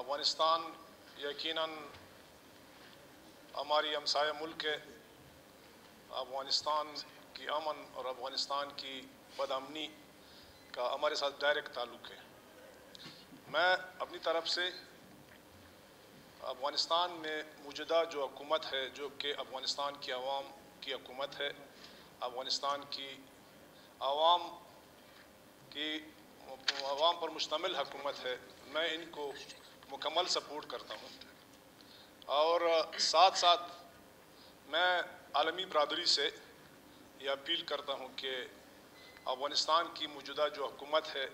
अफ़गानिस्तान, यकीनन हमारी हमसाया मुल्क है। अफ़गानिस्तान की अमन और अफ़गानिस्तान की बदअमनी का हमारे साथ डायरेक्ट ताल्लुक़ है। मैं अपनी तरफ़ से अफ़गानिस्तान में मौजूदा जो हकूमत है, जो कि अफ़गानिस्तान की आवाम की हकूमत है, अफ़गानिस्तान की आवाम की आवाम पर मुश्तमिल हुकूमत है, मैं इनको मुकम्मल सपोर्ट करता हूँ। और साथ साथ मैं आलमी बरदरी से यह अपील करता हूँ कि अफ़गानिस्तान की मौजूदा जो हुकूमत है,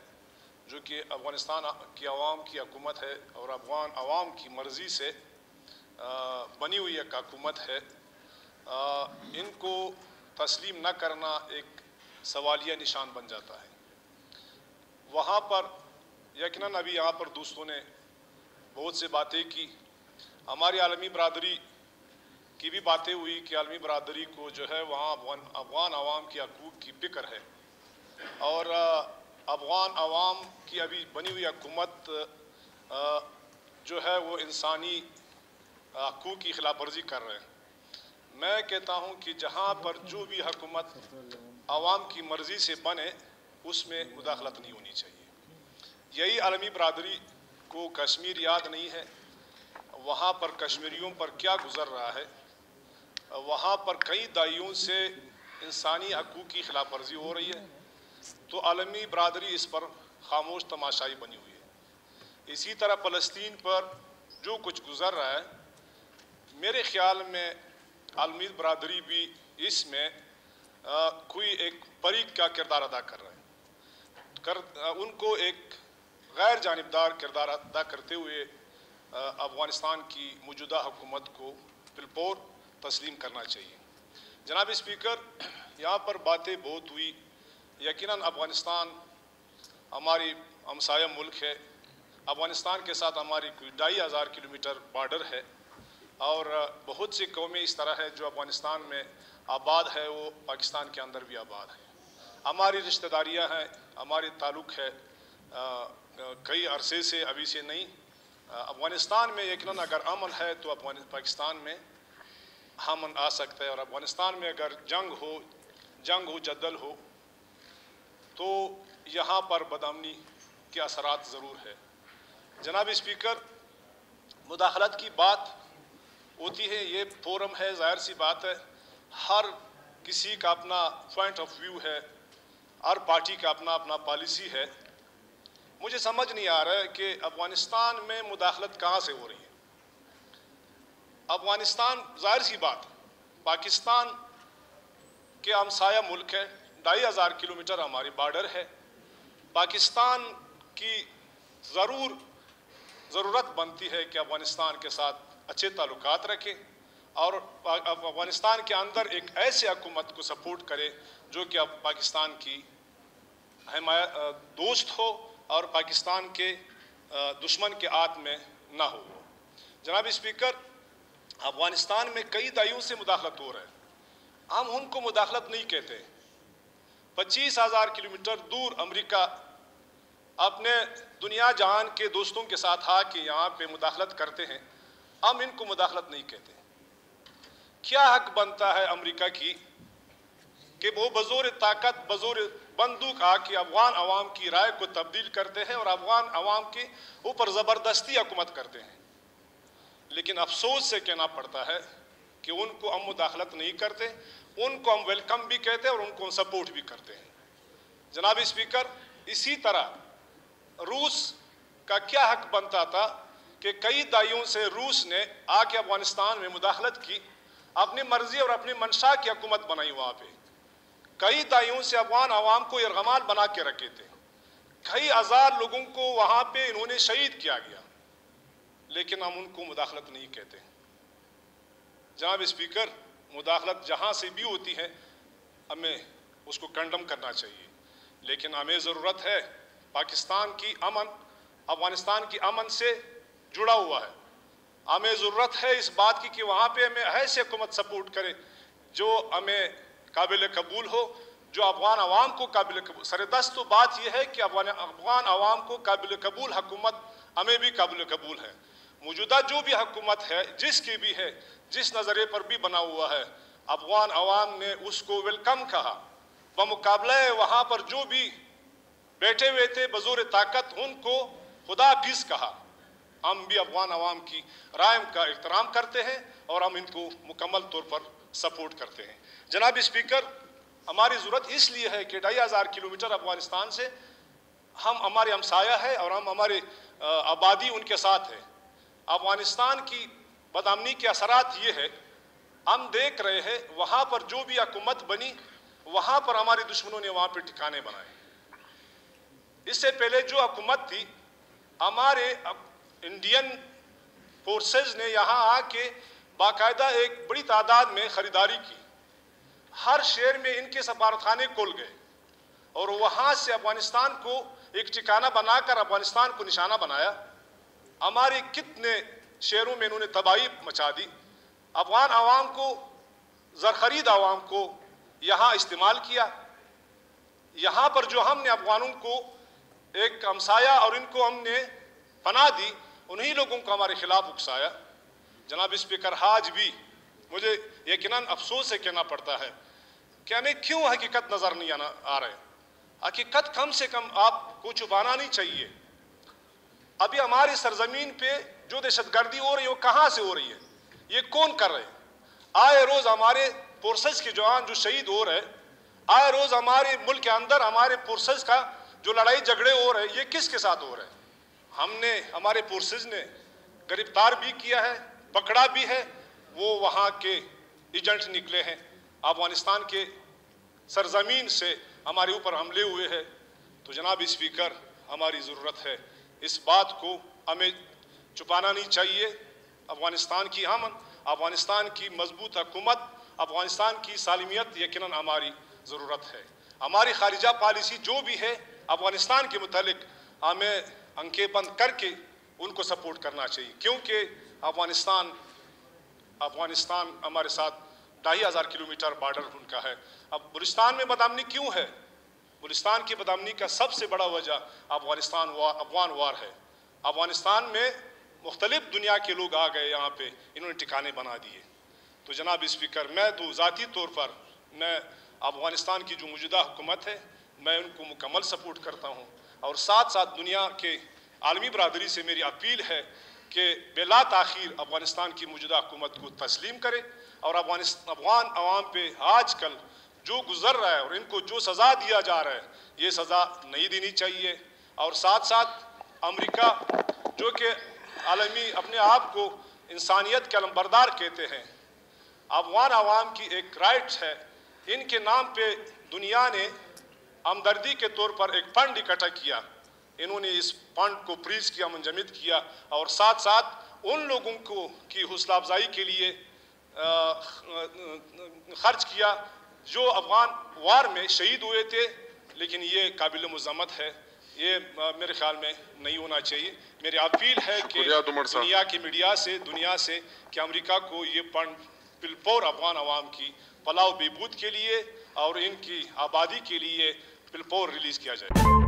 जो कि अफ़गानिस्तान की आवाम की हकूमत है और अफ़गान आवाम की मर्ज़ी से बनी हुई एक हकूमत है इनको तस्लीम न करना एक सवालिया निशान बन जाता है। वहाँ पर यकीन अभी यहाँ पर दोस्तों ने बहुत से बातें की। हमारी आलमी बरदरी की भी बातें हुई कि आलमी बरदरी को जो है वहाँ अफगान अफगान आवाम की हकूक़ की फ़िक्र है। और अफगान आवाम की अभी बनी हुई हकूमत जो है वो इंसानी हकूक़ की खिलाफ वर्जी कर रहे हैं। मैं कहता हूँ कि जहाँ पर जो भी हकूमत आवाम की मर्ज़ी से बने, उसमें मुदाखलत नहीं होनी चाहिए। यही आलमी बरदरी को कश्मीर याद नहीं है। वहाँ पर कश्मीरियों पर क्या गुज़र रहा है? वहाँ पर कई दाइयों से इंसानी हकूक़ की खिलाफ वर्जी हो रही है। तो आलमी बरदरी इस पर खामोश तमाशाई बनी हुई है। इसी तरह फ़लस्तीन पर जो कुछ गुज़र रहा है, मेरे ख़्याल में आलमी बरदरी भी इसमें कोई एक परीक का किरदार अदा कर रहे हैं। कर उनको एक गैर जानबदार किरदार अदा करते हुए अफ़गानिस्तान की मौजूदा हुकूमत को बिलपोर तस्लीम करना चाहिए। जनाब स्पीकर, यहाँ पर बातें बहुत हुई। यकीनन अफ़गानिस्तान हमारी हमसाया मुल्क है। अफ़गानिस्तान के साथ हमारी कोई ढाई हज़ार किलोमीटर बॉर्डर है और बहुत सी कौमें इस तरह है जो अफ़गानिस्तान में आबाद है, वो पाकिस्तान के अंदर भी आबाद है। हमारी रिश्तेदारियाँ हैं, हमारे ताल्लुक़ है कई अरसे से अभी से नहीं। अफ़गानिस्तान में यकीन अगर अमन है तो अफगान, पाकिस्तान में अमन आ सकता है। और अफ़गानिस्तान में अगर जंग हो जंग हो जदल हो तो यहाँ पर बदमनी के असरात ज़रूर है। जनाब स्पीकर, मुदाखलत की बात होती है, ये फोरम है, ज़ाहिर सी बात है, हर किसी का अपना पॉइंट ऑफ़ व्यू है, हर पार्टी का अपना अपना पॉलिसी है। मुझे समझ नहीं आ रहा है कि अफ़गानिस्तान में मुदाखलत कहाँ से हो रही है। अफ़गानिस्तान, ज़ाहिर सी बात, पाकिस्तान के हमसाया मुल्क है, ढाई हज़ार किलोमीटर हमारी बॉर्डर है। पाकिस्तान की ज़रूर, ज़रूरत बनती है कि अफ़गानिस्तान के साथ अच्छे ताल्लुक रखें और अफ़गानिस्तान के अंदर एक ऐसे हकूमत को सपोर्ट करे जो कि अब पाकिस्तान की हमाया दोस्त हो और पाकिस्तान के दुश्मन के आत में ना हो। जनाब स्पीकर, अफ़गानिस्तान में कई दाइयों से मुदाखलत हो रहे हैं। हम उनको मुदाखलत नहीं कहते। पच्चीस हज़ार किलोमीटर दूर अमेरिका अपने दुनिया जहान के दोस्तों के साथ आके यहाँ पे मुदाखलत करते हैं। हम इनको मुदाखलत नहीं कहते। क्या हक बनता है अमेरिका की? कि वो बजोर ताकत, बजोर बंदूक आके अफगान अवाम की राय को तब्दील करते हैं और अफगान अवाम के ऊपर ज़बरदस्ती हुकूमत करते हैं। लेकिन अफसोस से कहना पड़ता है कि उनको हम मुदाखलत नहीं करते, उनको हम वेलकम भी कहते हैं और उनको हम सपोर्ट भी करते हैं। जनाब स्पीकर, इसी तरह रूस का क्या हक बनता था कि कई दाइयों से रूस ने आके अफ़गानिस्तान में मुदाखलत की, अपनी मर्ज़ी और अपनी मंशा की हुकूमत बनाई वहाँ पे? कई दाइयों से अफगान आवाम को यरगमाल बना के रखे थे। कई हज़ार लोगों को वहाँ पे इन्होंने शहीद किया गया। लेकिन हम उनको मुदाखलत नहीं कहते। जनाब स्पीकर, मुदाखलत जहाँ से भी होती है, हमें उसको कंडम करना चाहिए। लेकिन हमें ज़रूरत है पाकिस्तान की अमन, अफ़गानिस्तान की अमन से जुड़ा हुआ है। हमें ज़रूरत है इस बात की कि वहाँ पे हमें ऐसी हुकूमत सपोर्ट करे जो हमें काबिल कबूल हो, जो अफगान अवाम को काबिल सरदस्त तो बात यह है कि अफगान अफगान आवाम को काबिल कबूल हकूमत हमें भी काबिल कबूल है। मौजूदा जो भी हकूमत है, जिसकी भी है, जिस नज़रिए पर भी बना हुआ है, अफगान अवाम ने उसको वेलकम कहा। बमुकाबला वहाँ पर जो भी बैठे हुए थे, बजोर ताकत, उनको खुदा फ़ीस कहा। हम भी अफगान अवाम की राय का एहतराम करते हैं और हम इनको मुकम्मल तौर पर सपोर्ट करते हैं। जनाब स्पीकर, हमारी ज़रूरत इसलिए है कि ढाई हज़ार किलोमीटर अफ़गानिस्तान से हम, हमारे हमसाया है और हम, हमारे आबादी उनके साथ है। अफ़गानिस्तान की बदामनी के असरात ये है, हम देख रहे हैं, वहाँ पर जो भी हकूमत बनी, वहाँ पर हमारे दुश्मनों ने वहाँ पर ठिकाने बनाए। इससे पहले जो हकूमत थी, हमारे इंडियन फोर्सेज ने यहाँ आके बाकायदा एक बड़ी तादाद में ख़रीदारी की। हर शहर में इनके सफारत खाने खोल गए और वहाँ से अफ़गानिस्तान को एक ठिकाना बनाकर अफ़गानिस्तान को निशाना बनाया। हमारे कितने शहरों में इन्होंने तबाही मचा दी। अफगान आवाम को, जरखरीद आवाम को यहाँ इस्तेमाल किया। यहाँ पर जो हमने अफगानों को एक हमसाया और इनको हमने पना दी, उन्हीं लोगों को हमारे खिलाफ उकसाया। जनाब स्पीकर, आज भी मुझे यकीन अफसोस से कहना पड़ता है कि हमें क्यों हकीकत नज़र नहीं आना, आ रहे हकीकत कम से कम आपको छुपाना नहीं चाहिए। अभी हमारी सरजमीन पे जो दहशतगर्दी हो रही है, वो कहाँ से हो रही है? ये कौन कर रहे हैं? आए रोज़ हमारे फोर्सेस के जवान जो शहीद हो रहे आए रोज़ हमारे मुल्क के अंदर हमारे फोर्सेस का जो लड़ाई झगड़े हो रहे ये किसके साथ हो रहे हैं? हमने, हमारे फोर्सेस ने गिरफ़्तार भी किया है पकड़ा भी है, वो वहाँ के एजेंट निकले हैं। अफ़गानिस्तान के सरजमीन से हमारे ऊपर हमले हुए हैं। तो जनाब स्पीकर, हमारी ज़रूरत है। इस बात को हमें छुपाना नहीं चाहिए। अफ़गानिस्तान की हम अफ़गानिस्तान की मज़बूत हकूमत, अफ़गानिस्तान की सालमियत यकीन हमारी ज़रूरत है। हमारी खारिजा पॉलिसी जो भी है, अफ़गानिस्तान के मतलब हमें अंके बंद करके उनको सपोर्ट करना चाहिए। क्योंकि अफ़गानिस्तान अफ़गानिस्तान हमारे साथ ढाई हज़ार किलोमीटर बॉर्डर उनका है। अब बुलिस्तान में बदामनी क्यों है? बुलिस्तान की बदामनी का सबसे बड़ा वजह अफ़गानिस्तान वा, अफगान वार है। अफ़गानिस्तान में मुख्तलिफ़ दुनिया के लोग आ गए यहाँ पे इन्होंने ठिकाने बना दिए। तो जनाब स्पीकर मैं तो ज़ाती तौर पर मैं अफ़गानिस्तान की जो मौजूदा हुकूमत है मैं उनको मुकम्मल सपोर्ट करता हूँ। और साथ साथ दुनिया के आलमी बरदरी से मेरी अपील है कि बेला तखिर अफ़गानिस्तान की मौजूदा हुकूमत को तस्लीम करे और अफ़गानिस्तान अफगान अवाम पर आज कल जो गुजर रहा है और इनको जो सज़ा दिया जा रहा है, ये सज़ा नहीं देनी चाहिए। और साथ साथ अमेरिका, जो कि आलमी अपने आप को इंसानियत के अलमबरदार कहते हैं, अफगान आवाम की एक राइट है। इनके नाम पे दुनिया ने हमदर्दी के तौर पर एक फंड इकट्ठा किया। इन्होंने इस फंड को फ्रीज किया मुंजमद किया और साथ साथ उन लोगों को की हौसला अफजाई के लिए खर्च किया जो अफगान वार में शहीद हुए थे लेकिन ये काबिल मजम्मत है। ये मेरे ख्याल में नहीं होना चाहिए। मेरी अपील है कि दुनिया की मीडिया से दुनिया से कि अमेरिका को ये फंड बिलपोर अफगान अवाम की पलाव बेबूद के लिए और इनकी आबादी के लिए बिलपोर रिलीज़ किया जाए।